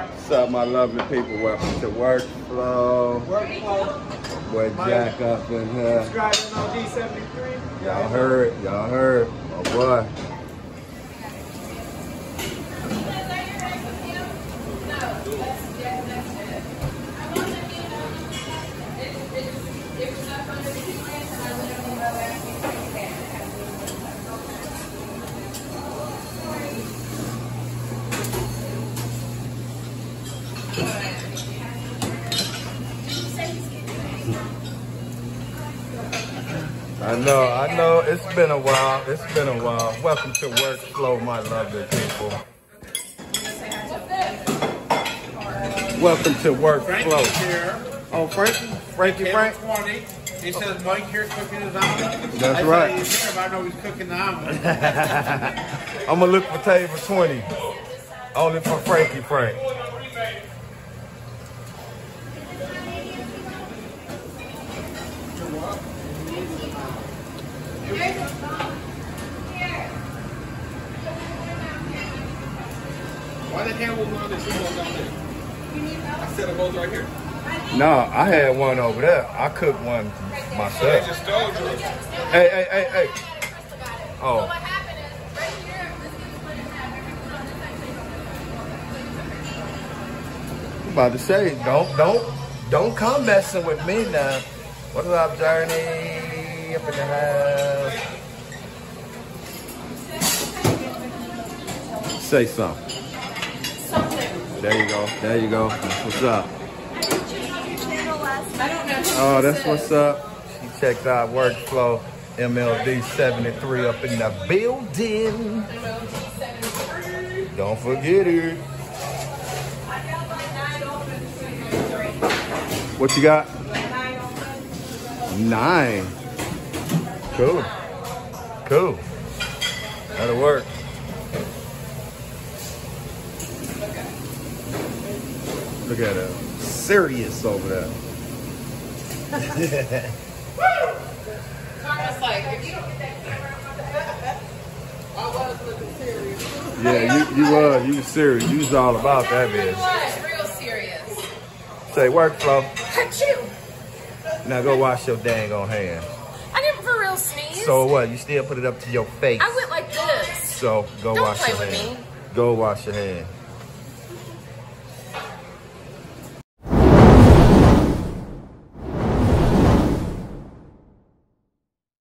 What's up, my lovely people? Welcome to Workflow. Workflow. Boy, Jack up in here. Subscribing MLD 73. Y'all heard, y'all heard. Oh boy. I know, I know. It's been a while. It's been a while. Welcome to Workflow, my lovely people. Welcome to Workflow. here. Oh, Frankie, Frankie, Frank. 20. He says Mike here cooking his omelet. That's I right. He's here, I know he's cooking the omelet. I'm gonna look for table 20. Only for Frankie Frank. Why the hell was one of the down there? I said them both right here. No, I had one over there. I cooked one They myself. just stole yours. Hey, hey, hey, hey. Oh, I'm about to say, don't, don't, don't come messing with me now. What's up, Journey? Up in the house. Say something. There you go. There you go. That's what's up. Oh, that's what's up. She checked out workflow MLD 73 up in the building. Don't forget it. What you got? Nine. Cool. Cool. That'll work. Look at that. Serious over there. Karma's like, if you don't get that camera I was looking serious. Yeah, you, you was. You was serious. You was all about that bitch. real serious. Say workflow. Now go wash your dang on hands. I didn't for real sneeze. So what? You still put it up to your face. I went like this. So go Don't wash play your hands. me. Go wash your hands.